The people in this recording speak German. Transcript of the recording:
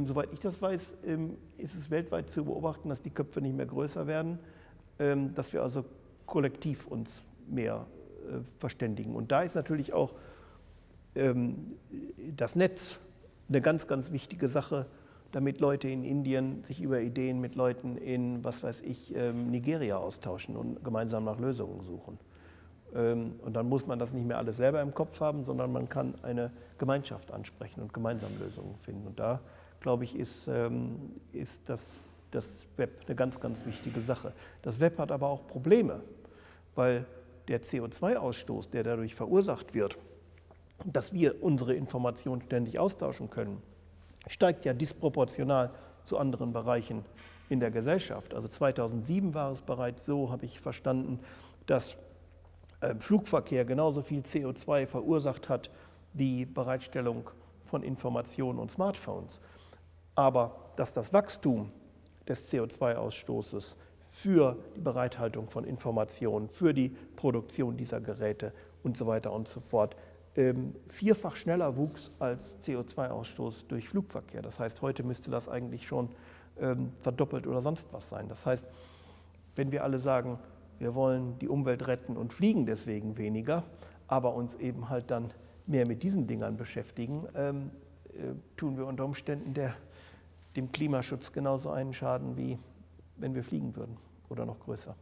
Soweit ich das weiß, ähm, ist es weltweit zu beobachten, dass die Köpfe nicht mehr größer werden, ähm, dass wir also kollektiv uns mehr äh, verständigen. Und da ist natürlich auch ähm, das Netz eine ganz, ganz wichtige Sache, damit Leute in Indien sich über Ideen mit Leuten in, was weiß ich, Nigeria austauschen und gemeinsam nach Lösungen suchen. Und dann muss man das nicht mehr alles selber im Kopf haben, sondern man kann eine Gemeinschaft ansprechen und gemeinsam Lösungen finden. Und da glaube ich, ist, ähm, ist das, das Web eine ganz, ganz wichtige Sache. Das Web hat aber auch Probleme, weil der CO2-Ausstoß, der dadurch verursacht wird, dass wir unsere Informationen ständig austauschen können, steigt ja disproportional zu anderen Bereichen in der Gesellschaft. Also 2007 war es bereits so, habe ich verstanden, dass ähm, Flugverkehr genauso viel CO2 verursacht hat wie Bereitstellung von Informationen und Smartphones aber dass das Wachstum des CO2-Ausstoßes für die Bereithaltung von Informationen, für die Produktion dieser Geräte und so weiter und so fort ähm, vierfach schneller wuchs als CO2-Ausstoß durch Flugverkehr. Das heißt, heute müsste das eigentlich schon ähm, verdoppelt oder sonst was sein. Das heißt, wenn wir alle sagen, wir wollen die Umwelt retten und fliegen deswegen weniger, aber uns eben halt dann mehr mit diesen Dingern beschäftigen, ähm, äh, tun wir unter Umständen der dem Klimaschutz genauso einen Schaden, wie wenn wir fliegen würden oder noch größer.